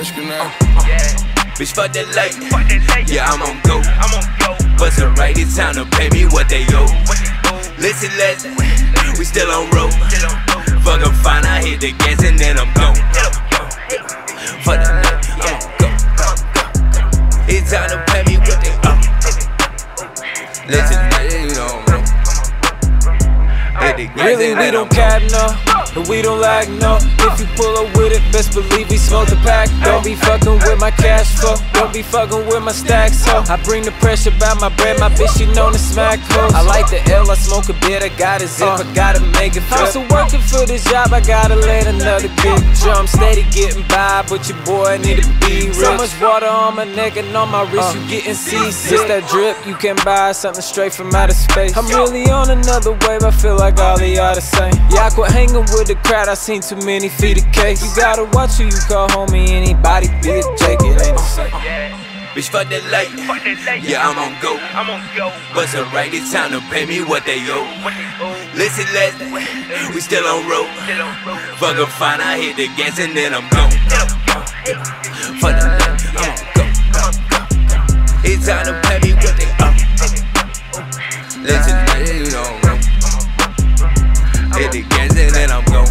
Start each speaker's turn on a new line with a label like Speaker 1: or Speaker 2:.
Speaker 1: asking now.
Speaker 2: Bitch, fuck that light. Yeah, I'm on go. Bust the right, it's time to pay me what they owe. Listen, let's, we still on road. Fuck up fine, I hit the gas and then I'm gone. For the night, I'm on go. It's time to pay me what they owe. Listen, you know.
Speaker 3: Really, we don't
Speaker 2: I'm
Speaker 3: cap no, and we don't lag no. If you pull up with it, best believe we smoke the pack. Don't be fucking with my cash flow, don't be fucking with my stacks. So I bring the pressure by my bread, my bitch she known to smack hoes. I like the L, I smoke a bit, I got a zip, I gotta make it flip. I'm working for this job, I gotta land another big jump. Steady getting by, but your boy need to be rich. So much water on my neck and on my wrist, you getting seasick. It's that drip, you can buy something straight from outer space. I'm really on another wave, I feel like all of y'all the same. Yeah, I quit hanging with with the crowd, I seen too many feet of cake. You gotta watch who you call homie, anybody be a jake, it ain't the same.
Speaker 2: Bitch, fuck that light. Yeah, I'm on go. I'm on go. But the right, it's time to pay me what they owe. Listen, last we still on road. Fuck a fine, I hit the gas and then I'm gone. Fuck the light, I'm on go. It's time to pay me what they owe. Listen, you know, hit the and I'm going.